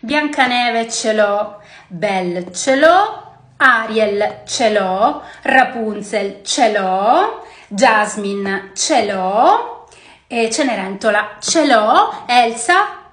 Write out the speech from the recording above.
Biancaneve ce l'ho, Belle ce l'ho, Ariel ce l'ho, Rapunzel ce l'ho, Jasmine ce l'ho, e Cenerentola ce l'ho, Elsa